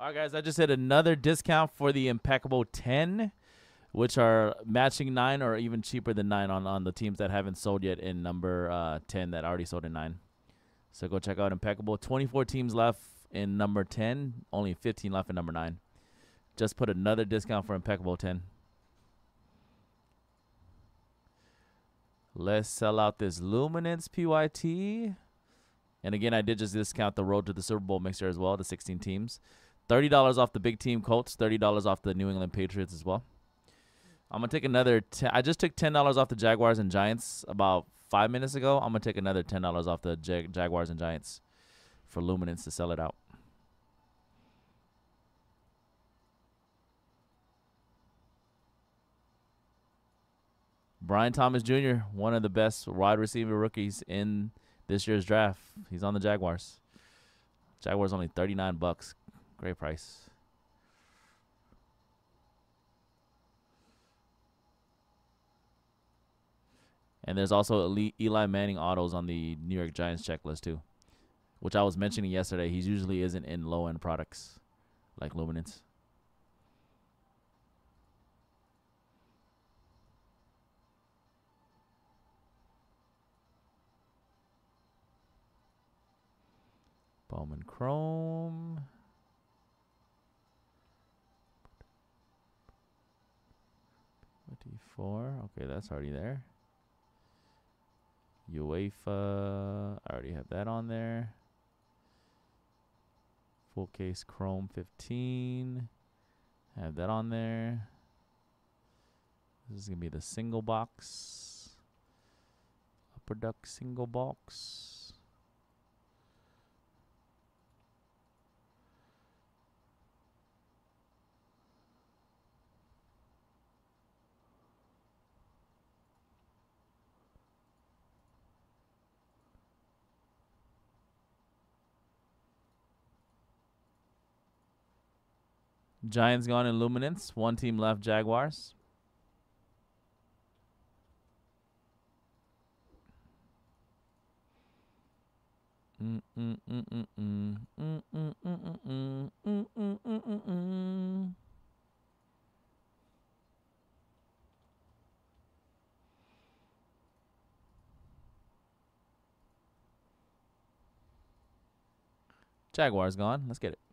All right, guys, I just hit another discount for the Impeccable 10, which are matching 9 or even cheaper than 9 on, on the teams that haven't sold yet in number uh, 10 that already sold in 9. So go check out Impeccable. 24 teams left in number 10, only 15 left in number 9. Just put another discount for Impeccable 10. Let's sell out this Luminance PYT. And again, I did just discount the Road to the Super Bowl mixer as well, the 16 teams. $30 off the big team Colts, $30 off the New England Patriots as well. I'm to take another ten, I just took $10 off the Jaguars and Giants about 5 minutes ago. I'm to take another $10 off the Jag- Jaguars and Giants for Luminance to sell it out. Brian Thomas Jr., one of the best wide receiver rookies in this year's draft. He's on the Jaguars. Jaguars only 39 bucks. Great price. And there's also Eli Manning autos on the New York Giants checklist too, which I was mentioning yesterday. He usually isn't in low end products like Luminance. Bowman Chrome. Twenty-four. Okay, that's already there. UEFA. I already have that on there. Full case Chrome 15. Have that on there. This is going to be the single box. Upper Deck single box. Giants gone in Luminance. One team left, Jaguars. Jaguars gone. Let's get it.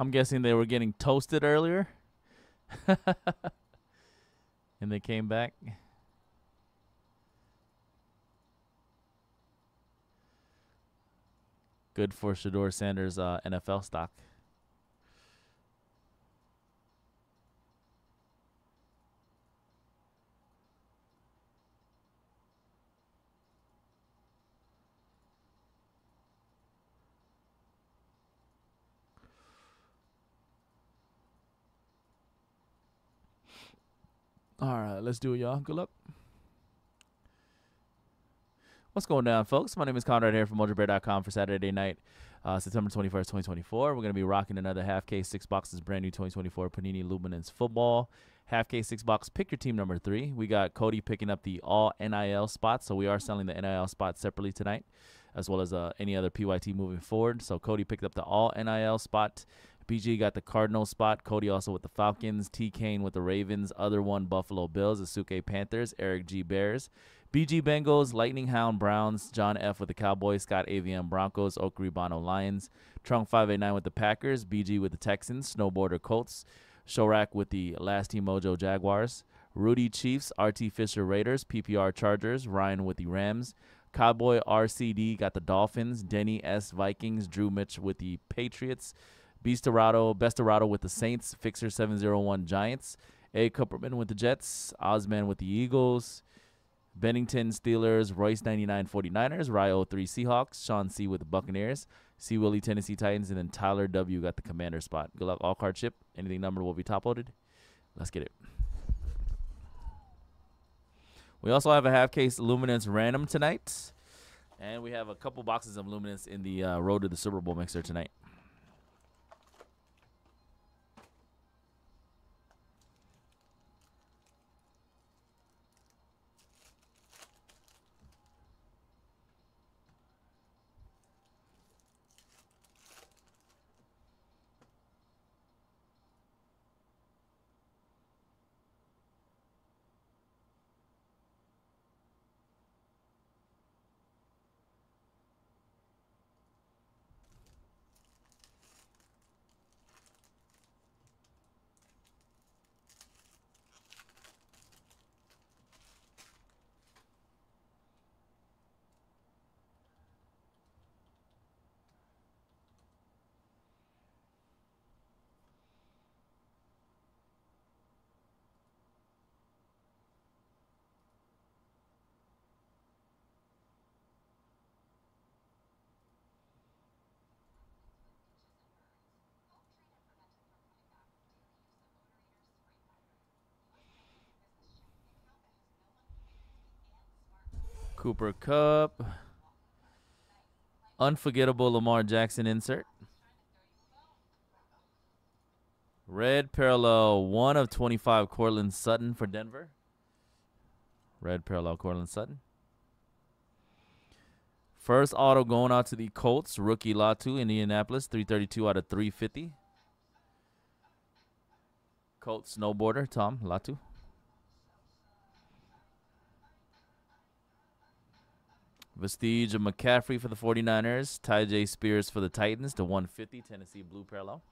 I'm guessing they were getting toasted earlier. and they came back. Good for Shedeur Sanders' uh, NFL stock. All right, let's do it, y'all. Good luck. What's going down, folks? My name is Conrad here from Mojobreak.com for Saturday night, uh, September 21st, 2024. We're going to be rocking another half case, six boxes, brand new 2024 Panini Luminance football. Half case, six box, pick your team number three. We got Cody picking up the all NIL spot, so we are selling the NIL spot separately tonight, as well as uh, any other PYT moving forward. So Cody picked up the all NIL spot. BG got the Cardinal spot. Cody also with the Falcons. T Kane with the Ravens. Other one Buffalo Bills. Asuke Panthers. Eric G Bears. BG Bengals. Lightning Hound Browns. John F with the Cowboys. Scott AVM Broncos. Oak Ribano Lions. Trunk 589 with the Packers. BG with the Texans. Snowboarder Colts. Shorak with the Last Team Mojo Jaguars. Rudy Chiefs. RT Fisher Raiders. PPR Chargers. Ryan with the Rams. Cowboy RCD got the Dolphins. Denny S Vikings. Drew Mitch with the Patriots. Beastorado, Bestorado with the Saints, Fixer 701 Giants, A. Cooperman with the Jets, Osman with the Eagles, Bennington Steelers, Royce 99 49ers, Ryo 3 Seahawks, Sean C with the Buccaneers, C. Willie Tennessee Titans, and then Tyler W got the commander spot. Good luck, all card chip. Anything number will be top loaded. Let's get it. We also have a half case Luminance random tonight. And we have a couple boxes of Luminance in the uh, Road to the Super Bowl mixer tonight. Cooper Kupp. Unforgettable Lamar Jackson insert. Red parallel, 1 of 25, Courtland Sutton for Denver. Red parallel, Courtland Sutton. First auto going out to the Colts, rookie Latu, Indianapolis, 332 out of 350. Colts snowboarder, Tom Latu. Vestige of McCaffrey for the 49ers. Tyjae Spears for the Titans to 150. Tennessee Blue Parallel.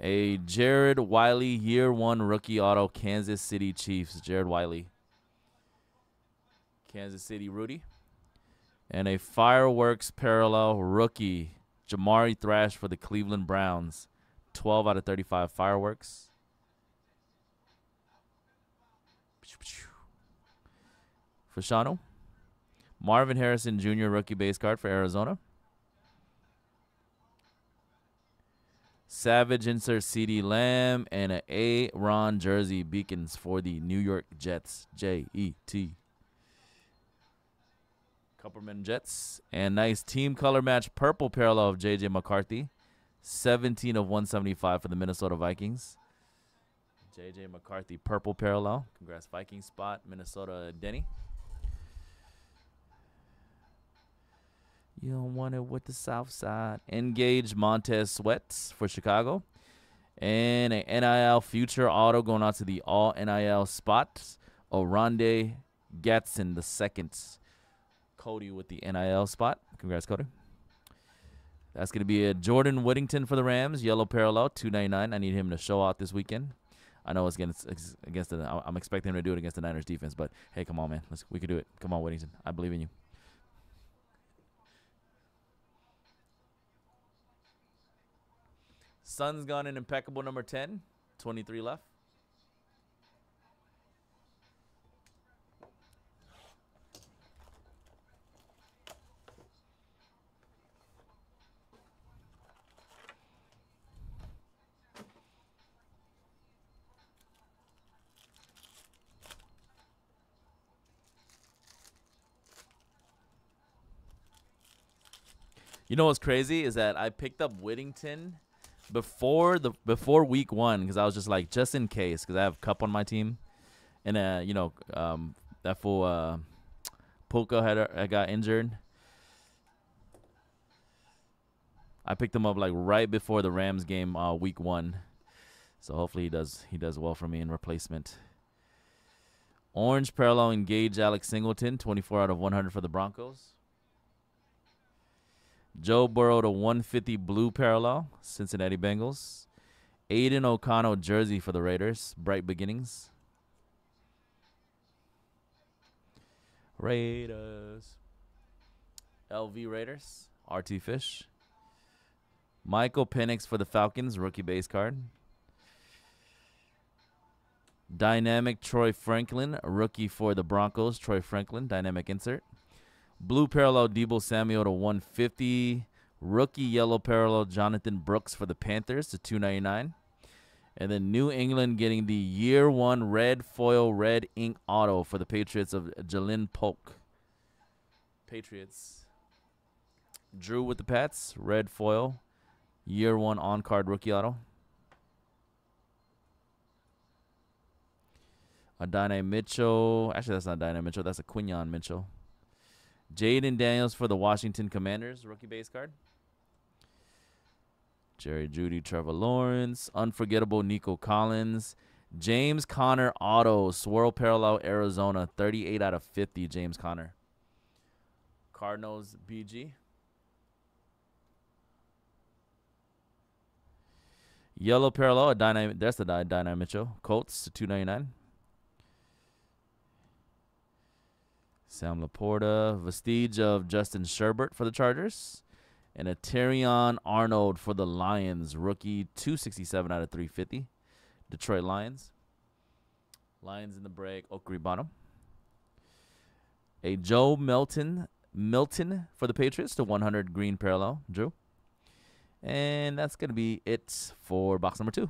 A Jared Wiley year one rookie auto Kansas City Chiefs. Jared Wiley. Kansas City Rudy. And a fireworks parallel rookie Jamari Thrash for the Cleveland Browns. 12 out of 35 fireworks. Fashano. Marvin Harrison Jr. rookie base card for Arizona. Savage insert CeeDee Lamb and an A Ron jersey beacons for the New York Jets. J E T. Cupperman Jets. And nice team color match purple parallel of JJ McCarthy. 17 of 175 for the Minnesota Vikings. JJ McCarthy purple parallel. Congrats Viking spot. Minnesota Denny. You don't want it with the South Side. Engage Montez Sweats for Chicago. And a NIL future auto going out to the all NIL spots. Oronde Gadsden the second. Cody with the NIL spot. Congrats, Cody. That's going to be a Jordan Whittington for the Rams, yellow parallel, two ninety nine. I need him to show out this weekend. I know it's against against the. I'm expecting him to do it against the Niners defense, but hey, come on, man, let's we could do it. Come on, Whittington, I believe in you. Sun's gone in impeccable number 10, 23 left. You know what's crazy is that I picked up Whittington before the before week one because I was just like just in case because I have Kupp on my team, and uh you know um that fool uh Puka had I got injured. I picked him up like right before the Rams game uh week one, so hopefully he does he does well for me in replacement. Orange parallel engage Alex Singleton, 24 out of 100 for the Broncos. Joe Burrow to 150 blue parallel, Cincinnati Bengals. Aidan O'Connell jersey for the Raiders, bright beginnings. Raiders. LV Raiders, RT Fish. Michael Penix for the Falcons, rookie base card. Dynamic Troy Franklin, rookie for the Broncos, Troy Franklin, dynamic insert. Blue parallel Deebo Samuel to 150. Rookie yellow parallel Jonathan Brooks for the Panthers to 299. And then New England getting the year one red foil red ink auto for the Patriots of Ja'Lynn Polk. Patriots. Drew with the Pats, red foil, year one on card rookie auto. Adonai Mitchell. Actually, that's not Adonai Mitchell. That's a Quinyon Mitchell. Jayden Daniels for the Washington Commanders, rookie base card. Jerry Jeudy, Trevor Lawrence, Unforgettable Nico Collins, James Conner Auto, Swirl Parallel Arizona, 38 out of 50, James Conner. Cardinals BG. Yellow Parallel, a dynamic, that's the dy- Dynamic Mitchell. Colts to 299. Sam Laporta, vestige of Justin Herbert for the Chargers, and a Terrion Arnold for the Lions, rookie 267 out of 350. Detroit Lions. Lions in the break, Okri bottom. A Joe Milton Milton for the Patriots to 100 green parallel, Drew. And that's going to be it for box number two.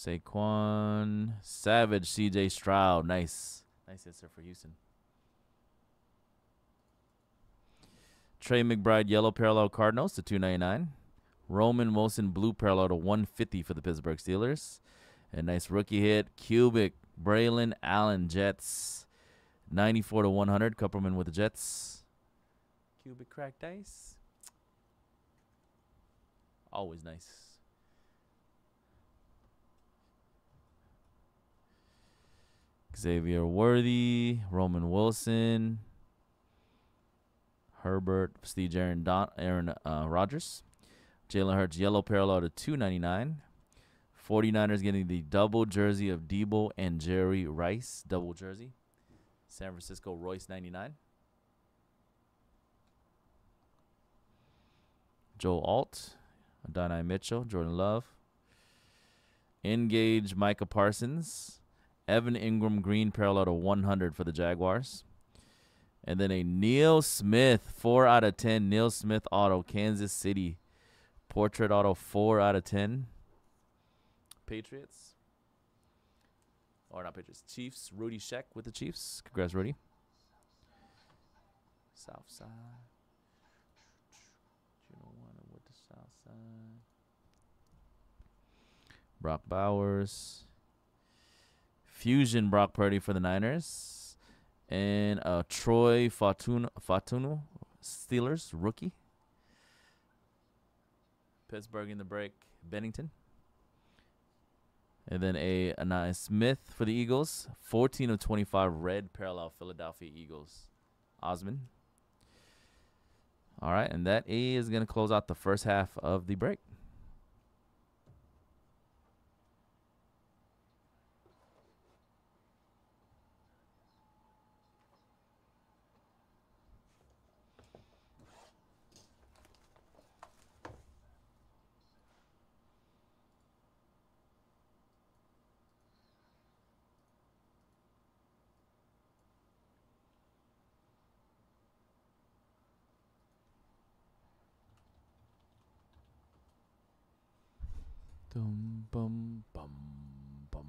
Saquon Savage, CJ Stroud. Nice. Nice hit, sir, for Houston. Trey McBride, yellow parallel Cardinals to 299. Roman Wilson, blue parallel to 150 for the Pittsburgh Steelers. A nice rookie hit. Cubic, Braelon Allen, Jets. 94 to 100. Kupperman with the Jets. Cubic crack dice. Always nice. Xavier Worthy, Roman Wilson. Herbert, Steve Aaron, Don, Aaron uh, Rodgers. Jalen Hurts yellow parallel to 299. 49ers getting the double jersey of Deebo and Jerry Rice. Double jersey. San Francisco Royce 99. Joe Alt. Adonai Mitchell. Jordan Love. Engage Micah Parsons. Evan Engram green parallel to 100 for the Jaguars. And then a Neil Smith, 4 out of 10. Neil Smith auto, Kansas City. Portrait auto, 4 out of 10. Patriots. Or not Patriots. Chiefs. Rudy Sheck with the Chiefs. Congrats, Rudy. South side. You don't want it with the south side. Brock Bowers. Fusion Brock Purdy for the Niners. And uh, Troy Fautanu, Fautanu, Steelers, rookie. Pittsburgh in the break, Bennington. And then a Anai Smith for the Eagles. 14 of 25 red parallel Philadelphia Eagles. Osman. All right, and that is going to close out the first half of the break. Dum, bum, bum, bum.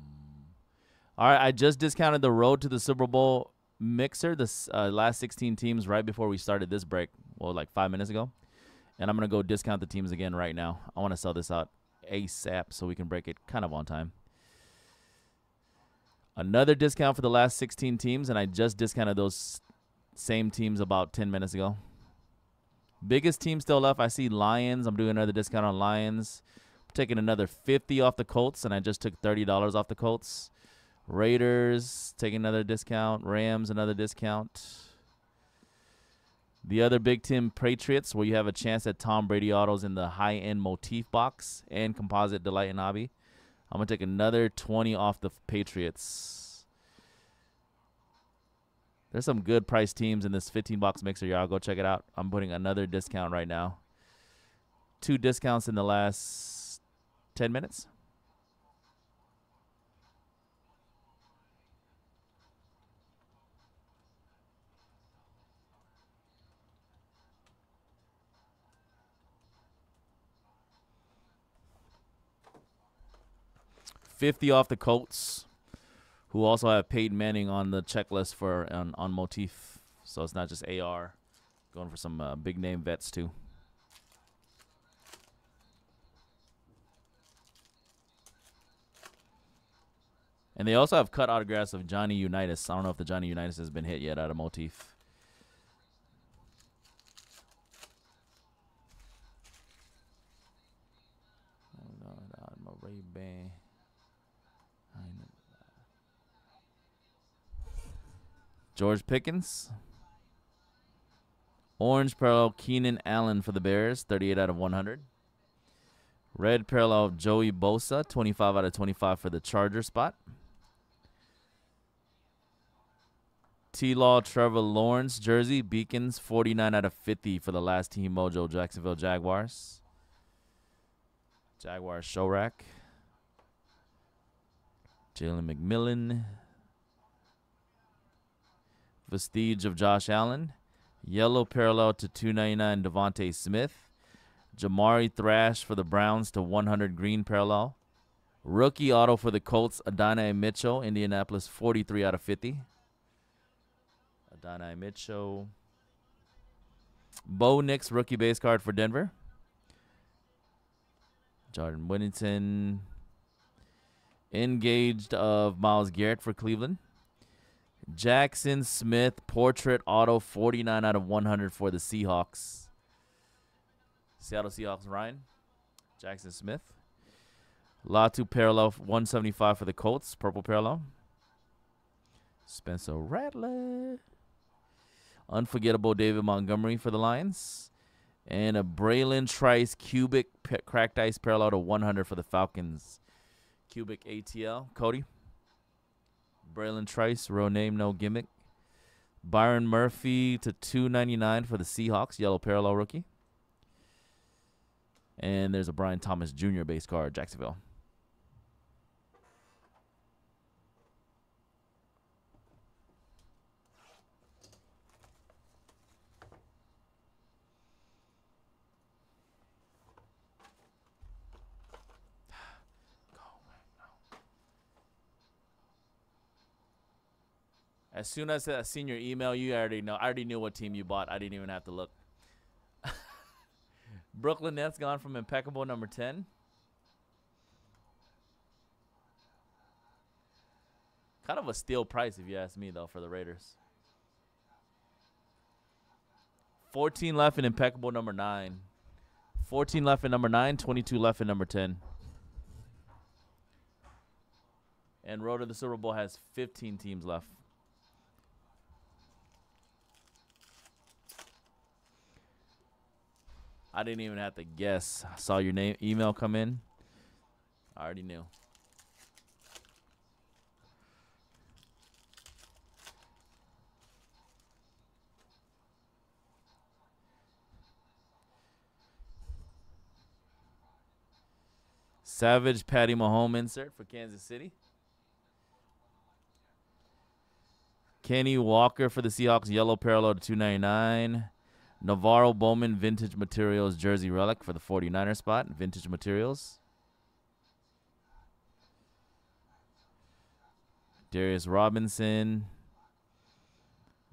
All right, I just discounted the road to the Super Bowl mixer, the uh, last 16 teams right before we started this break, well, like five minutes ago. And I'm going to go discount the teams again right now. I want to sell this out ASAP so we can break it kind of on time. Another discount for the last 16 teams, and I just discounted those same teams about 10 minutes ago. Biggest team still left. I see Lions. I'm doing another discount on Lions taking another 50 off the Colts, and I just took $30 off the Colts. Raiders taking another discount. Rams another discount. The other big team, Patriots, where you have a chance at Tom Brady autos in the high end motif box and composite delight and hobby. I'm gonna take another 20 off the Patriots. There's some good price teams in this 15 box mixer, y'all. Go check it out. I'm putting another discount right now. Two discounts in the last 10 minutes. Fifty off the Colts, who also have Peyton Manning on the checklist for on, on motif. So it's not just AR, going for some uh, big name vets too. And they also have cut autographs of Johnny Unitas. I don't know if the Johnny Unitas has been hit yet out of motif. George Pickens. Orange parallel Keenan Allen for the Bears, 38 out of 100. Red parallel Joey Bosa, 25 out of 25 for the Charger spot. T Law Trevor Lawrence jersey, Beacons, 49 out of 50 for the last team mojo, Jacksonville Jaguars. Jaguars show rack. Jalen McMillan. Vestige of Josh Allen. Yellow parallel to 299 DeVonta Smith. Jamari Thrash for the Browns to 100 green parallel. Rookie auto for the Colts, Adonai Mitchell, Indianapolis, 43 out of 50. Adonai Mitchell. Bo Nix, rookie base card for Denver. Jordan Whittington. Engaged of Myles Garrett for Cleveland. Jackson Smith, portrait auto, 49 out of 100 for the Seahawks. Seattle Seahawks, Ryan. Jackson Smith. Latu parallel, 175 for the Colts, purple parallel. Spencer Rattler. Unforgettable David Montgomery for the Lions. And a Bralen Trice cubic cracked ice parallel to 100 for the Falcons. Cubic ATL. Cody. Bralen Trice, real name, no gimmick. Byron Murphy to 299 for the Seahawks, yellow parallel rookie. And there's a Brian Thomas Jr. base card, Jacksonville. As soon as I seen your email, you already know. I already knew what team you bought. I didn't even have to look. Brooklyn Nets gone from impeccable number 10. Kind of a steal price, if you ask me, though, for the Raiders. 14 left in impeccable number 9. 14 left in number 9, 22 left in number 10. And Road the Super Bowl has 15 teams left. I didn't even have to guess. I saw your name email come in. I already knew. Savage Patty Mahomes insert for Kansas City. Kenny Walker for the Seahawks, yellow parallel to 299. NaVorro Bowman Vintage Materials Jersey Relic for the 49er spot. Vintage Materials. Darius Robinson.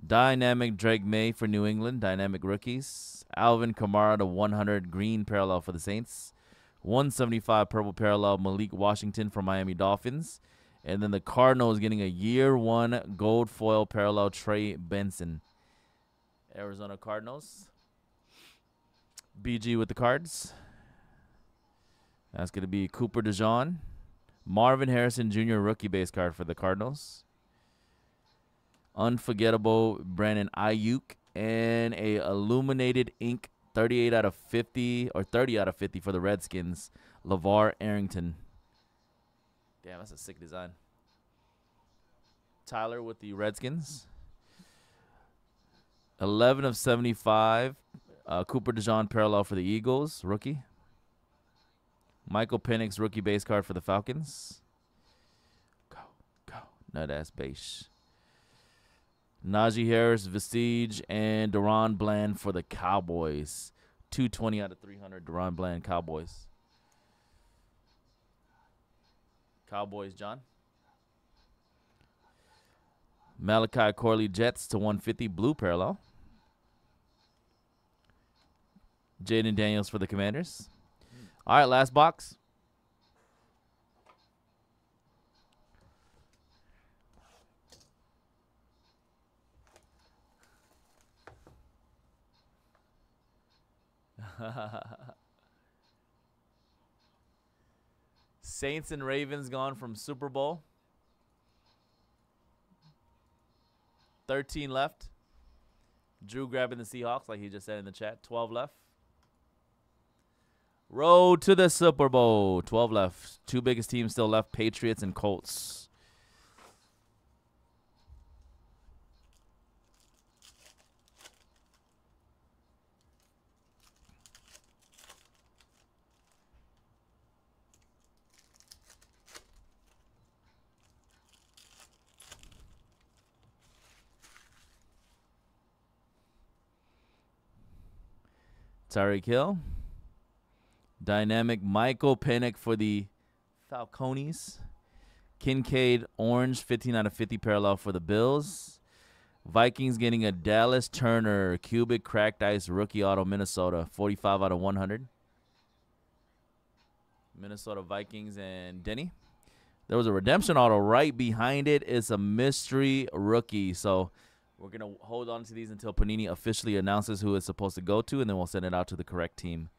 Dynamic Drake Maye for New England. Dynamic rookies. Alvin Kamara to 100 green parallel for the Saints. 175 purple parallel Malik Washington for Miami Dolphins. And then the Cardinals getting a year one gold foil parallel Trey Benson. Arizona Cardinals. BG with the cards. That's going to be Cooper DeJean. Marvin Harrison Jr. rookie base card for the Cardinals. Unforgettable Brandon Aiyuk and a illuminated ink 38 out of 50 or 30 out of 50 for the Redskins. LeVar Arrington. Damn, that's a sick design. Tyler with the Redskins. 11 of 75. Uh, Cooper DeJean parallel for the Eagles, rookie. Michael Penix rookie base card for the Falcons. Go, go. Nut ass base. Najee Harris, Vestige, and DaRon Bland for the Cowboys. 220 out of 300, DaRon Bland, Cowboys. Cowboys, John. Malachi Corley Jets to 150, blue parallel. Jayden Daniels for the Commanders. All right, last box. Saints and Ravens gone from Super Bowl. 13 left. Drew grabbing the Seahawks, like he just said in the chat. 12 left. Road to the Super Bowl. 12 left. Two biggest teams still left Patriots and Colts. Tyreek Hill. Dynamic Michael Penix for the Falcones. Kincaid Orange, 15 out of 50 parallel for the Bills. Vikings getting a Dallas Turner cubic cracked ice rookie auto Minnesota, 45 out of 100. Minnesota Vikings and Denny. There was a redemption auto right behind it. It's a mystery rookie. So we're going to hold on to these until Panini officially announces who it's supposed to go to, and then we'll send it out to the correct team.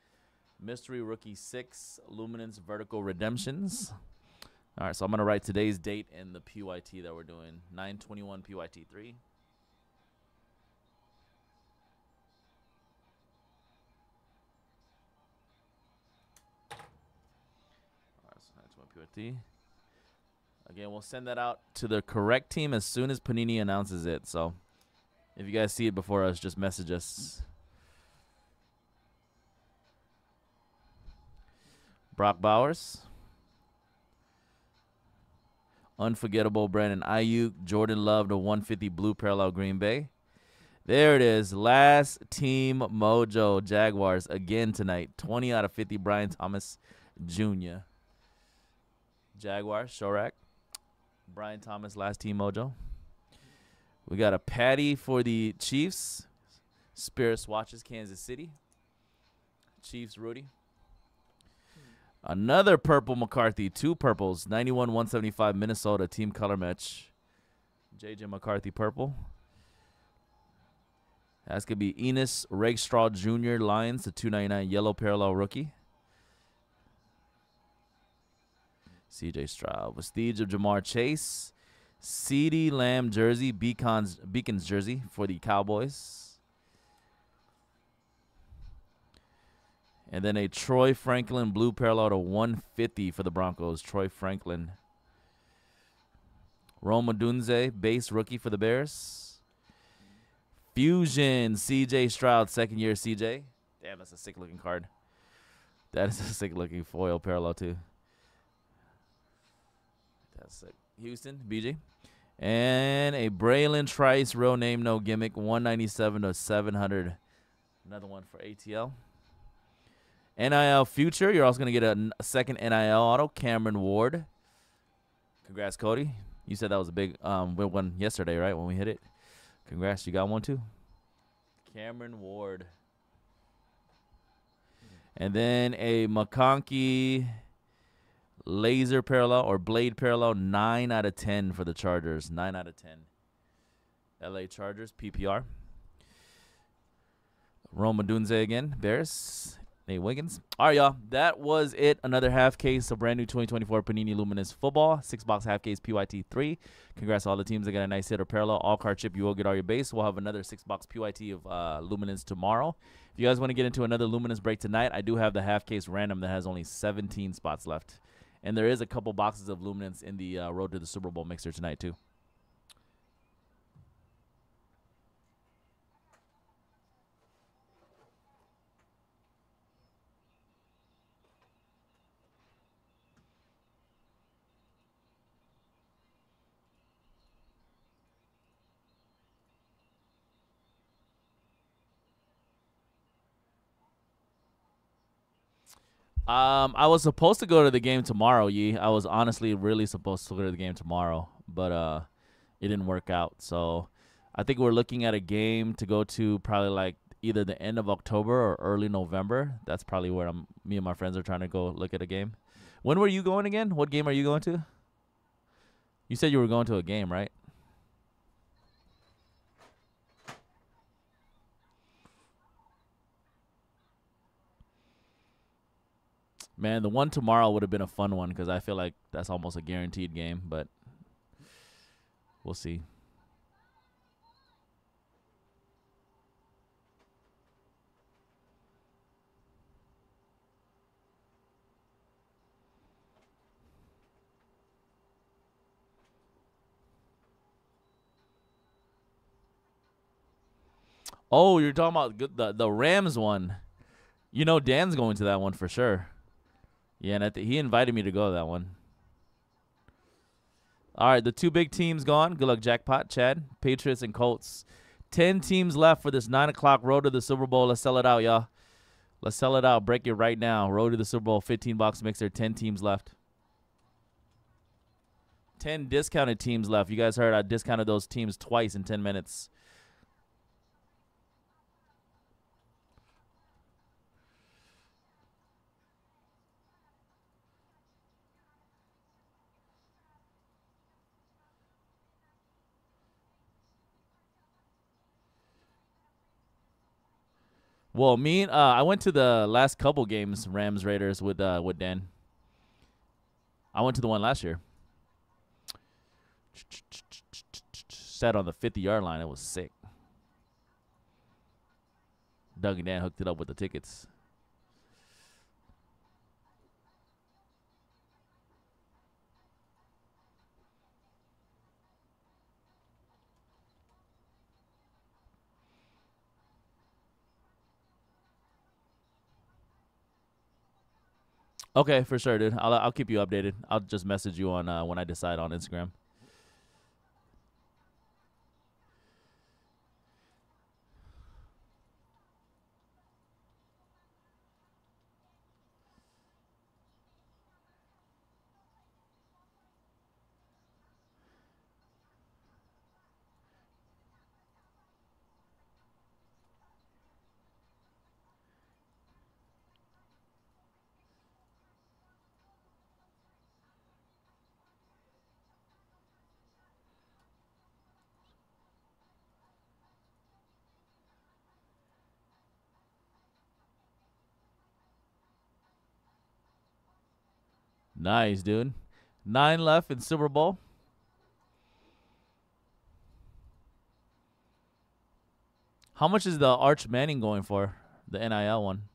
Mystery Rookie 6, Luminance Vertical Redemptions. All right, so I'm going to write today's date in the PYT that we're doing, 921 PYT 3. PYT. Again, we'll send that out to the correct team as soon as Panini announces it. So if you guys see it before us, just message us. Brock Bowers. Unforgettable Brandon Aiyuk. Jordan Love to 150 blue parallel Green Bay. There it is. Last team mojo Jaguars again tonight. 20 out of 50 Brian Thomas Jr. Jaguars, Shorak. Brian Thomas, last team mojo. We got a patty for the Chiefs. Spirit swatches Kansas City. Chiefs, Rudy. Another purple McCarthy. Two purples. 91 175 Minnesota team color match. JJ McCarthy purple. That's going to be Ennis Rakestraw Jr. Lions, the 299 yellow parallel rookie. CJ Stroud. Vestige of Ja'Marr Chase. CeeDee Lamb jersey. Beacon's, Beacon's jersey for the Cowboys. And then a Troy Franklin blue parallel to 150 for the Broncos. Troy Franklin. Rome Odunze, base rookie for the Bears. Fusion, CJ Stroud, second year CJ. Damn, that's a sick looking card. That is a sick looking foil parallel, too. That's sick. Houston, BJ. And a Bralen Trice, real name, no gimmick, 197 to 700. Another one for ATL. NIL Future, you're also going to get a, a second NIL auto, Cameron Ward. Congrats, Cody. You said that was a big um one yesterday, right? When we hit it. Congrats, you got one too. Cameron Ward. And then a McConkey laser parallel or blade parallel, 9 out of 10 for the Chargers. 9 out of 10. LA Chargers, PPR. Rome Odunze again, Bears. Nate Wiggins. All right, y'all. That was it. Another half case of brand new 2024 Panini Luminance football. Six box half case PYT three. Congrats to all the teams that got a nice hit or parallel. All card chip. You will get all your base. We'll have another six box PYT of uh, Luminance tomorrow. If you guys want to get into another Luminance break tonight, I do have the half case random that has only 17 spots left, and there is a couple boxes of Luminance in the uh, Road to the Super Bowl mixer tonight too. Um, I was supposed to go to the game tomorrow. Yee, I was honestly really supposed to go to the game tomorrow, but uh, it didn't work out. So, I think we're looking at a game to go to probably like either the end of October or early November. That's probably where I'm. Me and my friends are trying to go look at a game. When were you going again? What game are you going to? You said you were going to a game, right? Man, the one tomorrow would have been a fun one because I feel like that's almost a guaranteed game, but we'll see. Oh, you're talking about the the Rams one. You know Dan's going to that one for sure. Yeah, and th- he invited me to go to that one. All right, the two big teams gone. Good luck, jackpot, Chad. Patriots and Colts. Ten teams left for this nine o'clock road to the Super Bowl. Let's sell it out, y'all. Let's sell it out. Break it right now. Road to the Super Bowl. Fifteen box mixer. Ten teams left. Ten discounted teams left. You guys heard I discounted those teams twice in ten minutes. Well, me, uh, I went to the last couple games, Rams Raiders with uh, with Dan. I went to the one last year. Sat on the 50 yard line. It was sick. Doug and Dan hooked it up with the tickets. Okay, for sure, dude. I'll I'll keep you updated. I'll just message you on uh, when I decide on Instagram. Nice, dude. Nine left in Super Bowl. How much is the Arch Manning going for? The NIL one.